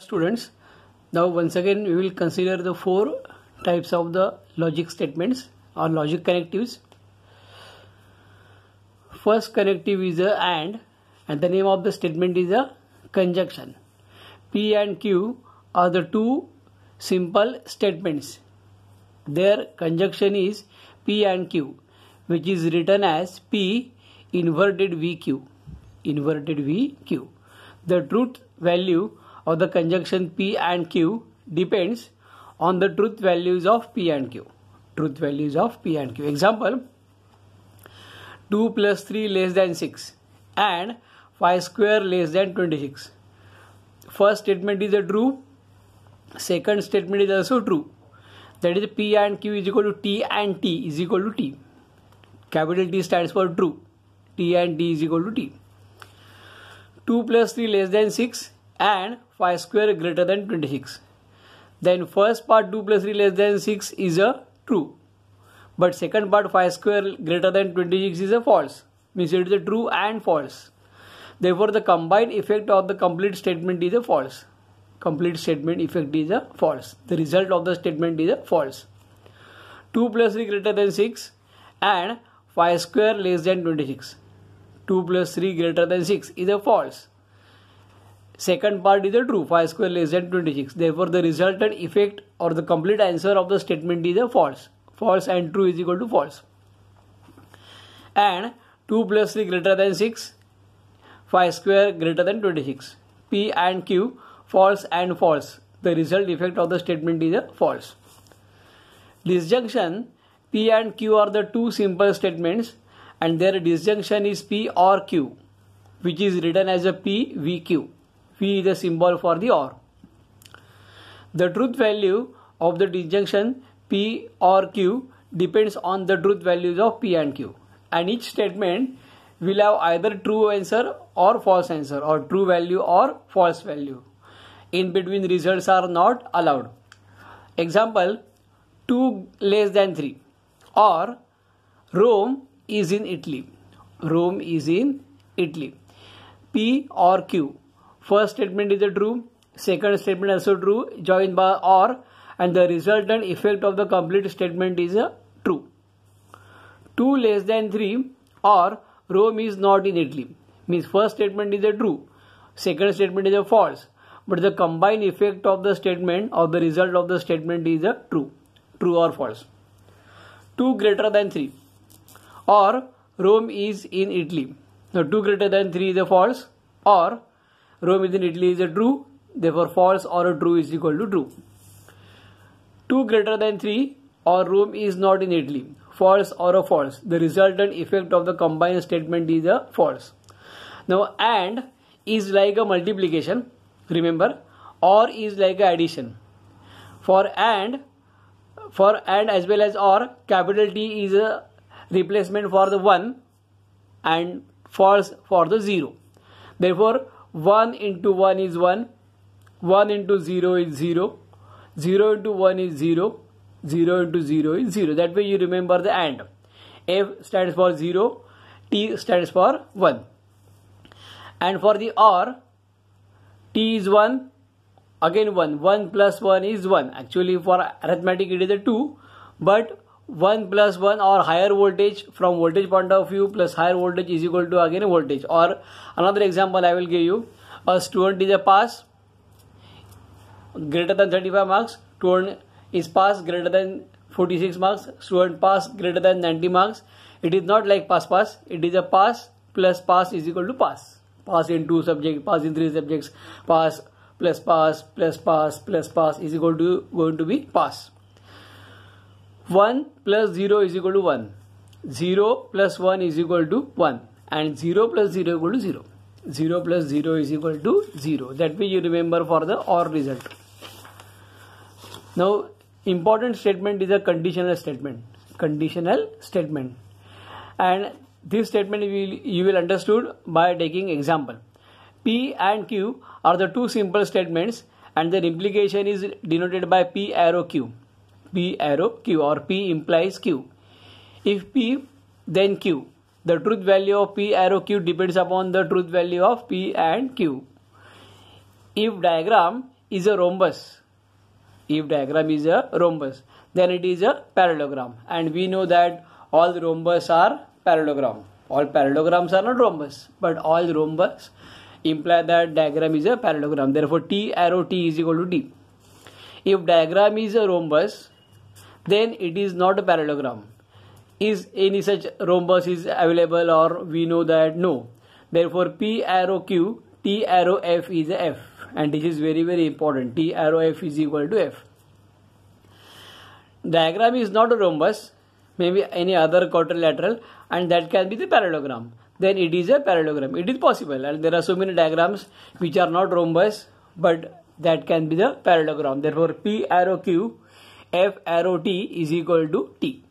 students now once again we will consider the four types of the logic statements or logic connectives. First connective is a and and the name of the statement is a conjunction. P and q are the two simple statements. Their conjunction is p and q which is written as p inverted vq inverted vq the truth value of the conjunction P and Q depends on the truth values of P and Q. Truth values of P and Q. Example 2 plus 3 less than 6 and 5 square less than 26. First statement is a true. Second statement is also true. That is P and Q is equal to T and T is equal to T. Capital T stands for true. T and T is equal to T. 2 plus 3 less than 6 and 5 square greater than 26 then first part 2 plus 3 less than 6 is a true. But second part 5 square greater than 26 is a false. Means it is a true and false. Therefore the combined effect of the complete statement is a false. Complete statement effect is a false. The result of the statement is a false. 2 plus 3 greater than 6 and 5 square less than 26 2 plus 3 greater than 6 is a false Second part is a true, 5 square less than 26. Therefore, the resultant effect or the complete answer of the statement is a false. False and true is equal to false. And 2 plus 3 greater than 6, 5 square greater than 26. P and Q, false and false. The result effect of the statement is a false. Disjunction P and Q are the two simple statements and their disjunction is P or Q which is written as a P V is the symbol for the OR. The truth value of the disjunction P or Q depends on the truth values of P and Q. And each statement will have either true answer or false answer or true value or false value. In between results are not allowed. Example 2 less than 3 or Rome is in Italy. Rome is in Italy. P or Q first statement is a true second statement also true joined by or and the resultant effect of the complete statement is a true. 2 less than 3 or Rome is not in Italy. Means first statement is a true second statement is a false. But the combined effect of the statement or the result of the statement is a true true or false. 2 greater than 3 or Rome is in Italy. Now 2 greater than 3 is a false or Rome is in Italy is a true, therefore false or a true is equal to true. 2 greater than 3 or Rome is not in Italy, false or a false. The resultant effect of the combined statement is a false. Now and is like a multiplication, remember, or is like a addition. For and, for and as well as or, capital T is a replacement for the 1 and false for the 0. Therefore, 1 into 1 is 1 1 into 0 is 0 0 into 1 is 0 0 into 0 is 0 that way you remember the AND F stands for 0 T stands for 1 and for the OR T is 1 again 1 1 plus 1 is 1 actually for arithmetic it is a 2 but 1 plus 1 or higher voltage from voltage point of view plus higher voltage is equal to again voltage. Or another example I will give you. A student is a pass greater than 35 marks. Student is pass greater than 46 marks. Student pass greater than 90 marks. It is not like pass pass. It is a pass plus pass is equal to pass. Pass in two subjects pass in three subjects. Pass plus pass plus pass plus pass is equal to going to be pass 1 plus 0 is equal to 1. 0 plus 1 is equal to 1. And 0 plus 0 is equal to 0. 0 plus 0 is equal to 0. That way you remember for the OR result. Now, important statement is a conditional statement. Conditional statement. And this statement you will, you will understood by taking example. P and Q are the two simple statements and their implication is denoted by P arrow Q. P arrow Q or P implies Q. If P then Q. The truth value of P arrow Q depends upon the truth value of P and Q. If diagram is a rhombus, if diagram is a rhombus, then it is a parallelogram. And we know that all the rhombus are parallelogram. All parallelograms are not rhombus, but all rhombus imply that diagram is a parallelogram. Therefore, T arrow T is equal to T. If diagram is a rhombus, then it is not a parallelogram. Is any such rhombus is available or we know that no. Therefore, P arrow Q, T arrow F is F and this is very very important. T arrow F is equal to F. Diagram is not a rhombus, maybe any other quadrilateral and that can be the parallelogram then it is a parallelogram it is possible and there are so many diagrams which are not rhombus but that can be the parallelogram therefore p arrow q f arrow t is equal to t.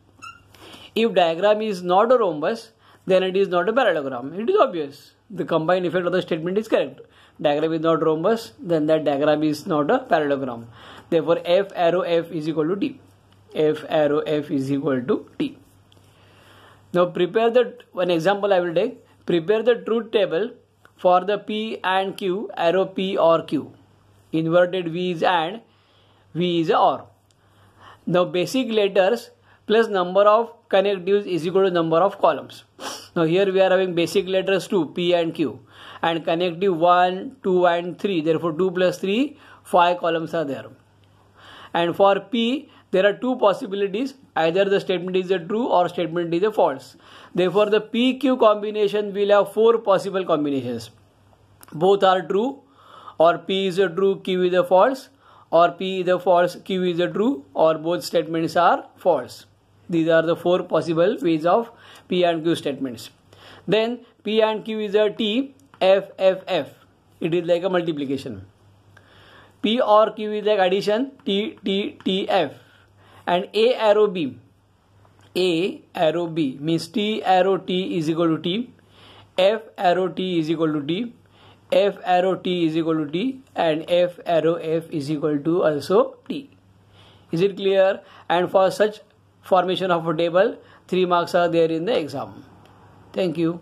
If diagram is not a rhombus then it is not a parallelogram. It is obvious. The combined effect of the statement is correct. Diagram is not rhombus then that diagram is not a parallelogram. Therefore f arrow f is equal to t. F arrow f is equal to t. Now prepare the one example I will take. Prepare the truth table for the P and Q arrow P or Q. Inverted V is and V is OR. Now basic letters plus number of connectives is equal to number of columns. Now here we are having basic letters 2 P and Q and connective 1, 2 and 3. Therefore 2 plus 3 5 columns are there. And for P there are two possibilities either the statement is a true or statement is a false therefore the pq combination will have four possible combinations both are true or p is a true q is a false or p is a false q is a true or both statements are false. These are the four possible ways of p and q statements. Then p and q is a t f f f. It is like a multiplication. P or q is like addition t t t f. And A arrow B. A arrow B. Means T arrow T is equal to T, F arrow T is equal to T, F arrow T is equal to T and F arrow F is equal to also T. Is it clear? And for such formation of a table, 3 marks are there in the exam. Thank you.